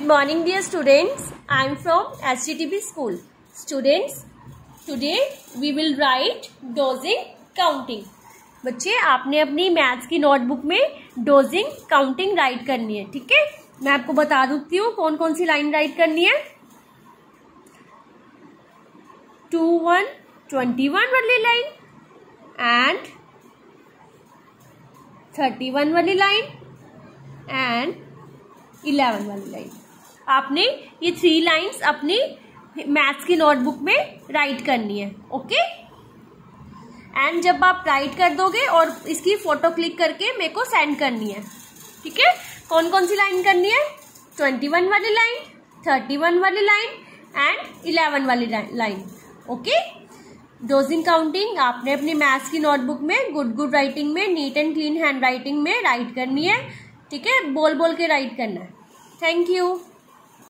Good morning dear students. I am from STTP school. Students, today we will write dosing counting. बच्चे आपने अपनी maths की notebook में dosing counting right करनी है ठीक है मैं आपको बता देती हूँ कौन कौन सी लाइन राइट करनी है टू वन ट्वेंटी वन वाली लाइन एंड थर्टी वन वाली लाइन एंड इलेवन वाली लाइन आपने ये थ्री लाइंस अपनी मैथ्स की नोटबुक में राइट करनी है ओके एंड जब आप राइट कर दोगे और इसकी फ़ोटो क्लिक करके मेरे को सेंड करनी है, ठीक है? कौन कौन सी लाइन करनी है? ट्वेंटी वन वाली लाइन थर्टी वन वाली लाइन एंड इलेवन वाली लाइन ओके डोजिंग काउंटिंग आपने अपनी मैथ्स की नोटबुक में गुड गुड राइटिंग में neat and clean hand writing में राइट करनी है, ठीक है? बोल बोल के राइट करना है। Thank you